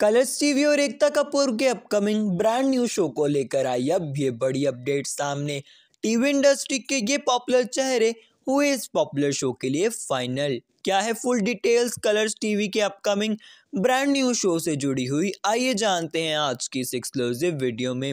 Colors TV और एकता कपूर के upcoming brand new show को लेकर आई अब ये बड़ी अपडेट सामने। टीवी इंडस्ट्री के ये पॉपुलर चेहरे हुए इस पॉपुलर शो के लिए फाइनल। क्या है फुल डिटेल्स? कलर्स टीवी के अपकमिंग ब्रांड न्यू शो से जुड़ी हुई। आइए जानते हैं आज की इस एक्सक्लूसिव वीडियो में।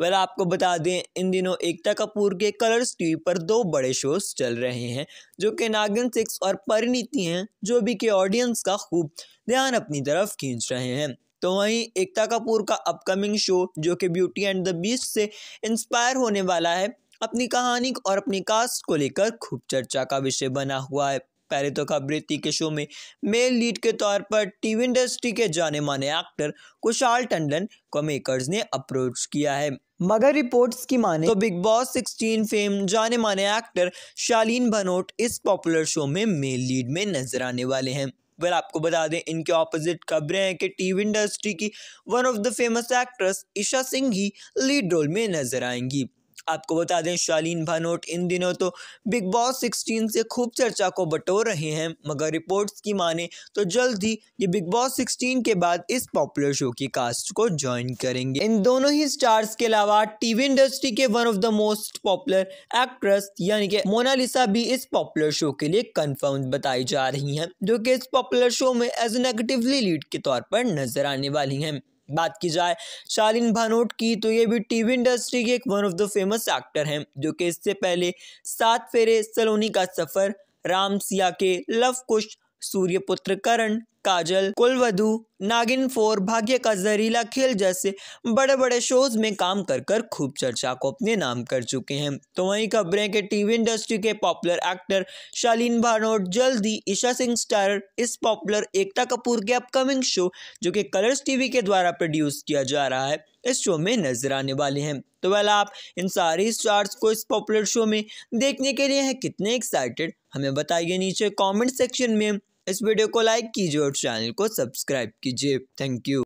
वेल, आपको बता दें, इन दिनों एकता कपूर के कलर्स टीवी पर दो बड़े शोज़ चल रहे हैं, जो कि नागिन सिक्स और परिणीति हैं, जो भी के ऑडियंस का खूब ध्यान अपनी तरफ़ खींच रहे हैं। तो वहीं एकता कपूर का अपकमिंग शो, जो कि ब्यूटी एंड द बीस्ट से इंस्पायर होने वाला है, अपनी कहानी और अपनी कास्ट को लेकर खूब चर्चा का विषय बना हुआ है। पहले तो खबरें के शो में मेल लीड के तौर पर टीवी इंडस्ट्री के जाने माने एक्टर कुशाल टंडन को मेकर्स ने अप्रोच किया है। मगर रिपोर्ट्स की माने तो बिग बॉस 16 फेम जाने माने एक्टर शालीन भनोट इस पॉपुलर शो में मेल लीड में नज़र आने वाले हैं। वेल आपको बता दें, इनके ऑपोजिट खबरें हैं कि टीवी इंडस्ट्री की one of the famous actress Eisha Singh he lead role में नज़र आएँगी। आपको बता दें, शालीन भानोट इन दिनों तो बिग बॉस 16 से खूब चर्चा को बटोर रहे हैं, मगर रिपोर्ट्स की माने तो जल्द ही ये बिग बॉस 16 के बाद इस पॉपुलर शो की कास्ट को ज्वाइन करेंगे। इन दोनों ही स्टार्स के अलावा टीवी इंडस्ट्री के one of the most popular actress यानी कि मोनालिसा भी इस पॉपुलर शो के लिए कन्फर्म बताई जा रही हैं, जो कि इस पॉपुलर शो में एज नेगेटिवली लीड के तौर पर नज़र आने वाली हैं। बात की जाए शालीन भानोट की तो ये भी टीवी इंडस्ट्री के एक one of the famous actor हैं, जो कि इससे पहले सात फेरे सलोनी का सफ़र, राम सिया के लव कुश सूर्यपुत्र करण काजल, कुलवधु, नागिन फोर, भाग्य का जहरीला खेल जैसे बड़े बड़े शोज़ में काम कर कर खूब चर्चा को अपने नाम कर चुके हैं। तो वहीं खबरें कि टीवी इंडस्ट्री के पॉपुलर एक्टर शालीन भानोट, जल्द ही ईशा सिंह स्टार इस पॉपुलर एकता कपूर के अपकमिंग शो जो कि कलर्स टीवी के द्वारा प्रोड्यूस किया जा रहा है, इस शो में नज़र आने वाले हैं। तो वेल आप इन सारे स्टार्स को इस पॉपुलर शो में देखने के लिए हैं, कितने एक्साइटेड हमें बताइए नीचे कमेंट सेक्शन में। इस वीडियो को लाइक कीजिए और चैनल को सब्सक्राइब कीजिए। Thank you.